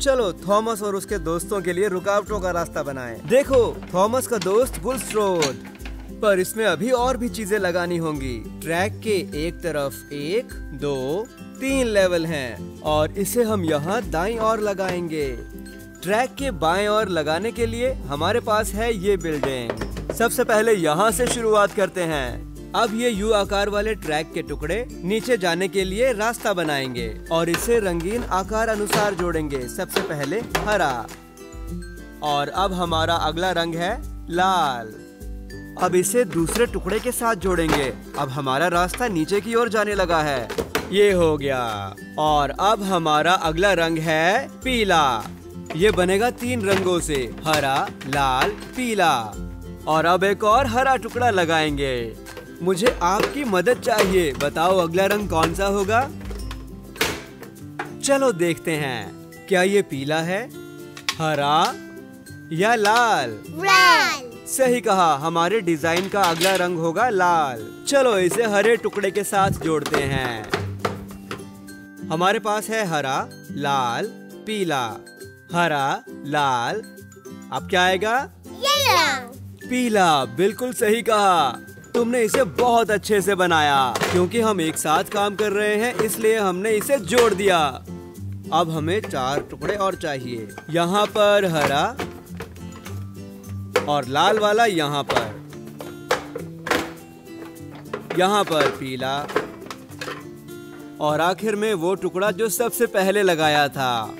चलो थॉमस और उसके दोस्तों के लिए रुकावटों का रास्ता बनाए। देखो, थॉमस का दोस्त बुल्स रोड पर इसमें अभी और भी चीज़ें लगानी होंगी। ट्रैक के एक तरफ़ एक, दो, तीन लेवल हैं और इसे हम यहाँ दाई और लगाएँगे। ट्रैक के बाएँ और लगाने के लिए हमारे पास है ये बिल्डिंग। सबसे पहले यहाँ से शुरुआत करते हैं। अब ये यू आकार वाले ट्रैक के टुकड़े नीचे जाने के लिए रास्ता बनाएँगे और इसे रंगीन आकार अनुसार जोड़ेंगे, सबसे पहले हरा। और अब हमारा अगला रंग है लाल। अब इसे दूसरे टुकड़े के साथ जोड़ेंगे। अब हमारा रास्ता नीचे की ओर जाने लगा है। ये हो गया। और अब हमारा अगला रंग है पीला। ये बनेगा तीन रंगों से, हरा, लाल, पीला। और अब एक और हरा टुकड़ा लगाएँगे। मुझे आपकी मदद चाहिए। बताओ अगला रंग कौन सा होगा? चलो देखते हैं। क्या ये पीला है? हरा या लाल? लाल। सही कहा। हमारे डिज़ाइन का अगला रंग होगा लाल। चलो इसे हरे टुकड़े के साथ जोड़ते हैं। हमारे पास है हरा लाल पीला। हरा लाल। अब क्या आएगा? पीला। बिल्कुल सही कहा। तुमने इसे बहुत अच्छे से बनाया, क्योंकि हम एक साथ काम कर रहे हैं, इसलिए हमने इसे जोड़ दिया। अब हमें चार टुकड़े और चाहिए। यहाँ पर हरा और लाल वाला यहाँ पर। यहाँ पर पीला। और आखिर में वो टुकड़ा जो सबसे पहले लगाया था।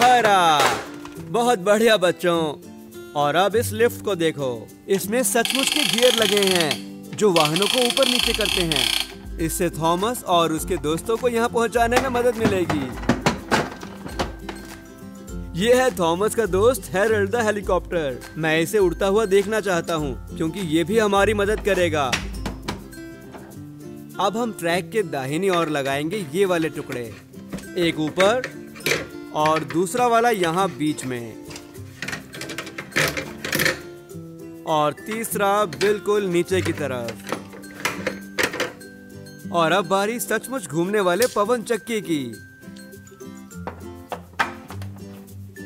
हरा! बहुत बढ़िया बच्चों। और अब इस लिफ्ट को देखो। इसमें सचमुच के गियर लगे हैं। जो वाहनों को ऊपर नीचे करते हैं। इससे थॉमस और उसके दोस्तों को यहाँ पहुँचाने में मदद मिलेगी। ये है थॉमस का दोस्त हेरल्ड द हेलीकॉप्टर। मैं इसे उड़ता हुआ देखना चाहता हूँ, क्योंकि ये भी हमारी मदद करेगा। अब हम ट्रैक के दाहिनी ओर लगाएँगे ये वाले टुकड़े। एक ऊपर और दूसरा वाला यहाँ बीच में। और तीसरा बिल्कुल नीचे की तरफ़। और अब बारी सचमुच घूमने वाले पवन चक्की की।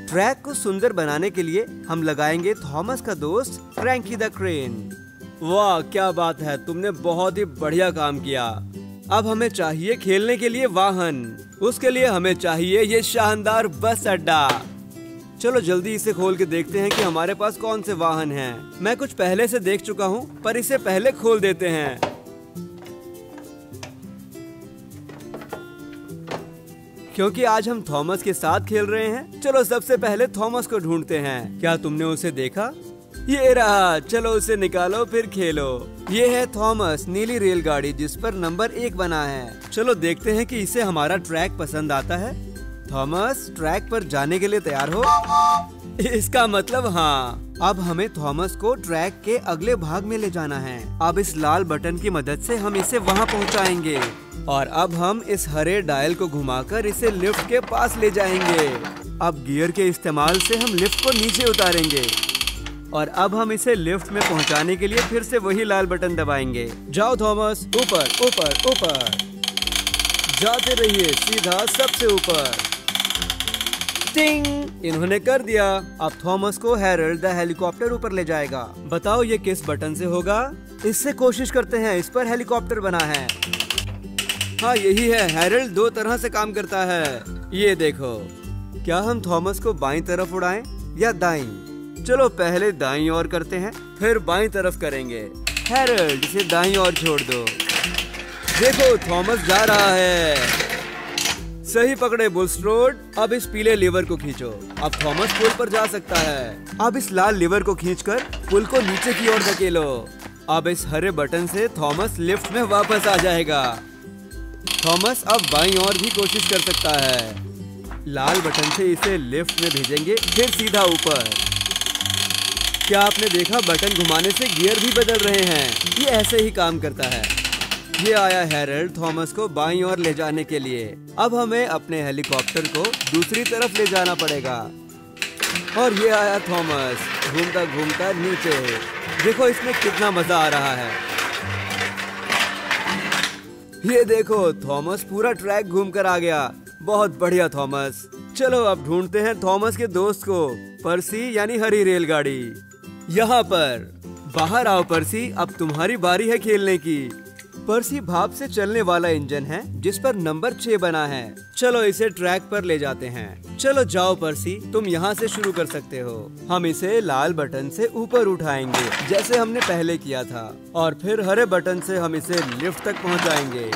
ट्रैक को सुंदर बनाने के लिए हम लगाएँगे थॉमस का दोस्त फ्रैंकी द क्रेन। वाह, क्या बात है, तुमने बहुत ही बढ़िया काम किया। अब हमें चाहिए खेलने के लिए वाहन, उसके लिए हमें चाहिए ये शानदार बस अड्डा। चलो जल्दी इसे खोल के देखते हैं कि हमारे पास कौन से वाहन हैं। मैं कुछ पहले से देख चुका हूँ, पर इसे पहले खोल देते हैं। क्योंकि आज हम थॉमस के साथ खेल रहे हैं, चलो सबसे पहले थॉमस को ढूंढते हैं। क्या तुमने उसे देखा? ये रहा, चलो उसे निकालो, फिर खेलो। ये है थॉमस, नीली रेलगाड़ी, जिस पर नंबर एक बना है। चलो देखते हैं कि इसे हमारा ट्रैक पसंद आता है। थॉमस, ट्रैक पर जाने के लिए तैयार हो? इसका मतलब हाँ। अब हमें थॉमस को ट्रैक के अगले भाग में ले जाना है। अब इस लाल बटन की मदद से हम इसे वहाँ पहुँचाएँगे। और अब हम इस हरे डायल को घुमाकर इसे लिफ्ट के पास ले जाएँगे। अब गियर के इस्तेमाल से हम लिफ्ट को नीचे उतारेंगे। और अब हम इसे लिफ्ट में पहुँचाने के लिए फिर से वही लाल बटन दबाएँगे। जाओ थॉमस, ऊपर ऊपर ऊपर। जाते रहिए, सीधा सबसे ऊपर। टिंग इन्होंने कर दिया। अब थॉमस को हैरल्ड द हेलीकॉप्टर ऊपर ले जाएगा। बताओ ये किस बटन से होगा? इससे कोशिश करते हैं, इस पर हेलीकॉप्टर बना है। हाँ यही है। हैरल्ड दो तरह से काम करता है। ये देखो। क्या हम थॉमस को बाई तरफ़ उड़ाएँ या दाई? चलो, पहले दाई और करते हैं, फिर बाई तरफ़ करेंगे। हेरल्ड, इसे दाई और छोड़ दो। देखो, थॉमस जा रहा है। सही पकड़े बुल्स रोड अब इस पीले लीवर को खींचो। अब थॉमस पुल पर जा सकता है। अब इस लाल लीवर को खींचकर पुल को नीचे की ओर धकेलो। अब इस हरे बटन से थॉमस लिफ्ट में वापस आ जाएगा। थॉमस अब बाई और भी कोशिश कर सकता है। लाल बटन से इसे लिफ्ट में भेजेंगे, फिर सीधा ऊपर। क्या आपने देखा, बटन घुमाने से गियर भी बदल रहे हैं। ये ऐसे ही काम करता है। ये आया हैरल्ड थॉमस को बाई ओर ले जाने के लिए। अब हमें अपने हेलीकॉप्टर को दूसरी तरफ़ ले जाना पड़ेगा। और ये आया थॉमस, घूमता घूमता नीचे। देखो, इसमें कितना मज़ा आ रहा है। ये देखो, थॉमस पूरा ट्रैक घूम कर आ गया। बहुत बढ़िया, थॉमस। चलो, अब ढूंढते हैं थॉमस के दोस्त को। परसी, यानी हरी रेलगाड़ी। यहाँ पर। बाहर आओ, परसी। अब तुम्हारी बारी है खेलने की। परसी भाप से चलने वाला इंजन है, जिस पर नंबर छह बना है। चलो इसे ट्रैक पर ले जाते हैं। चलो जाओ, परसी, तुम यहाँ से शुरू कर सकते हो। हम इसे लाल बटन से ऊपर उठाएँगे, जैसे हमने पहले किया था। और फिर हरे बटन से हम इसे लिफ्ट तक पहुँचाएँगे।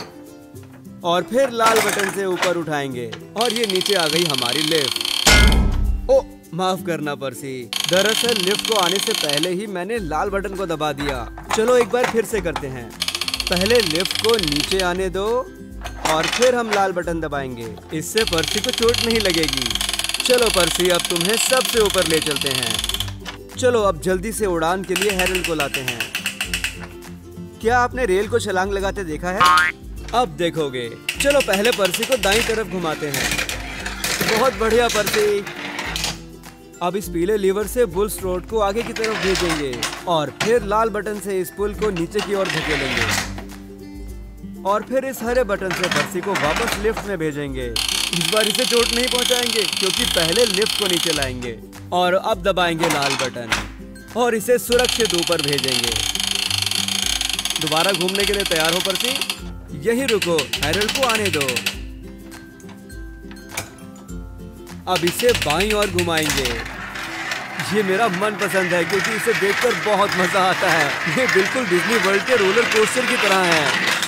और फिर लाल बटन से ऊपर उठाएँगे। और ये नीचे आ गई हमारी लिफ्ट। ओ, माफ़ करना, परसी। दरअसल लिफ्ट को आने से पहले ही मैंने लाल बटन को दबा दिया। चलो एक बार फिर से करते हैं। पहले लिफ्ट को नीचे आने दो और फिर हम लाल बटन दबाएँगे। इससे परसी को चोट नहीं लगेगी। चलो परसी, अब तुम्हें सबसे ऊपर ले चलते हैं। चलो, अब जल्दी से उड़ान के लिए हैरल को लाते हैं। क्या आपने रेल को छलांग लगाते देखा है? अब देखोगे। चलो, पहले पर्सी को दाई तरफ़ घुमाते हैं। बहुत बढ़िया पर्सी। अब इस पीले लीवर से बुल्स रोड को आगे की तरफ़ भेजेंगे और फिर लाल बटन से इस पुल को नीचे की ओर धकेलेंगे। और फिर इस हरे बटन से बर्सी को वापस लिफ्ट में भेजेंगे। इस बार इसे चोट नहीं पहुंचाएँगे, क्योंकि पहले लिफ्ट को नीचे लाएँगे। और अब दबाएँगे लाल बटन। और इसे सुरक्षित ऊपर भेजेंगे। दोबारा घूमने के लिए तैयार हो परसी यही रुको हैरल को आने दो। अब इसे बाई और घुमाएँगे। ये मेरा मन पसंद है, क्योंकि इसे देखकर बहुत मज़ा आता है। ये बिल्कुल डिज्नी वर्ल्ड के रोलर कोस्टर की तरह है।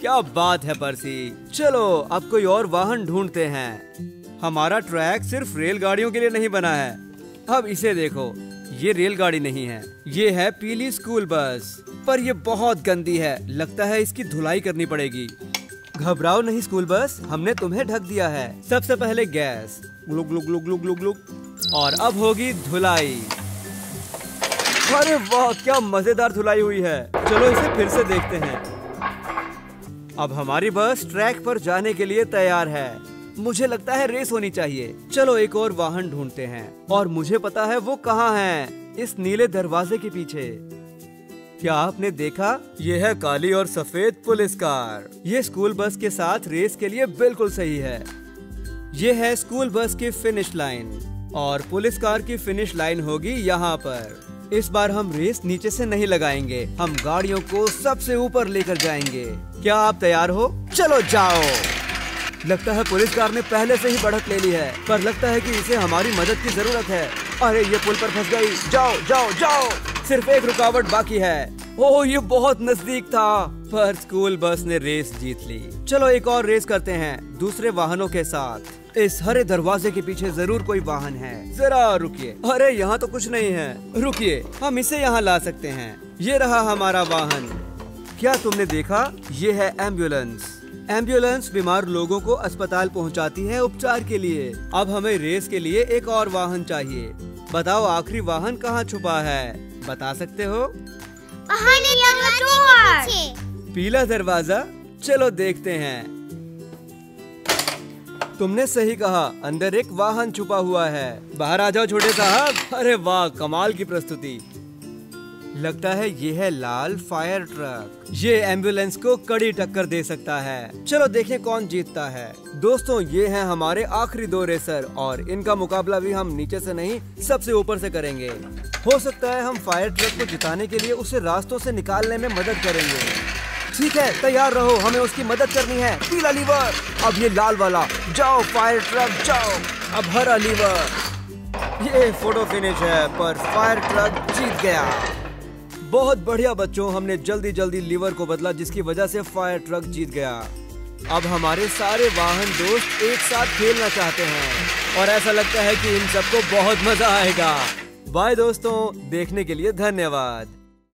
क्या बात है परसी। चलो, अब कोई और वाहन ढूंढते हैं। हमारा ट्रैक सिर्फ़ रेलगाड़ियों के लिए नहीं बना है। अब इसे देखो, ये रेलगाड़ी नहीं है, ये है पीली स्कूल बस। पर ये बहुत गंदी है, लगता है इसकी धुलाई करनी पड़ेगी। घबराओ नहीं स्कूल बस, हमने तुम्हें ढक दिया है। सबसे पहले गैस। ग्लुक ग्लुक ग्लुक ग्लुक ग्लुक ग्लुक। और अब होगी धुलाई। अरे वाह, क्या मज़ेदार धुलाई हुई है। चलो इसे फिर से देखते हैं। अब हमारी बस ट्रैक पर जाने के लिए तैयार है। मुझे लगता है रेस होनी चाहिए। चलो एक और वाहन ढूंढते हैं। और मुझे पता है वो कहाँ है। इस नीले दरवाजे के पीछे। क्या आपने देखा? ये है काली और सफ़ेद पुलिस कार। ये स्कूल बस के साथ रेस के लिए बिल्कुल सही है। ये है स्कूल बस की फिनिश लाइन। और पुलिस कार की फिनिश लाइन होगी यहाँ पर। इस बार हम रेस नीचे से नहीं लगाएँगे। हम गाड़ियों को सबसे ऊपर लेकर जाएँगे। क्या आप तैयार हो? चलो जाओ। लगता है पुलिस कार ने पहले से ही बढ़त ले ली है, पर लगता है कि इसे हमारी मदद की ज़रूरत है। अरे, ये पुल पर फंस गई। जाओ जाओ जाओ। सिर्फ़ एक रुकावट बाकी है। ओह, ये बहुत नज़दीक था। पर स्कूल बस ने रेस जीत ली। चलो एक और रेस करते हैं, दूसरे वाहनों के साथ। इस हरे दरवाजे के पीछे ज़रूर कोई वाहन है। जरा रुकिए। अरे, यहाँ तो कुछ नहीं है। रुकिए, हम इसे यहाँ ला सकते हैं। ये रहा हमारा वाहन। क्या तुमने देखा? ये है एंबुलेंस। एंबुलेंस बीमार लोगों को अस्पताल पहुंचाती है उपचार के लिए। अब हमें रेस के लिए एक और वाहन चाहिए। बताओ, आखिरी वाहन कहाँ छुपा है? बता सकते हो? पीला दरवाज़ा, चलो देखते हैं। तुमने सही कहा, अंदर एक वाहन छुपा हुआ है। बाहर आ जाओ छोटे साहब। अरे वाह, कमाल की प्रस्तुति। लगता है ये है लाल फायर ट्रक। ये एंबुलेंस को कड़ी टक्कर दे सकता है। चलो देखें कौन जीतता है। दोस्तों, ये हैं हमारे आखिरी दो रेसर, और इनका मुकाबला भी हम नीचे से नहीं, सबसे ऊपर से करेंगे। हो सकता है हम फायर ट्रक को जिताने के लिए उसे रास्तों से निकालने में मदद करेंगे। ठीक है, तैयार रहो, हमें उसकी मदद करनी है। पीला लीवर, अब ये लाल वाला। जाओ फायर ट्रक जाओ। अब हरा लीवर। ये फ़ोटो फिनिश है, पर फायर ट्रक जीत गया। बहुत बढ़िया बच्चों, हमने जल्दी जल्दी लीवर को बदला, जिसकी वजह से फायर ट्रक जीत गया। अब हमारे सारे वाहन दोस्त एक साथ खेलना चाहते हैं। और ऐसा लगता है कि इन सबको बहुत मज़ा आएगा। बाय दोस्तों, देखने के लिए धन्यवाद।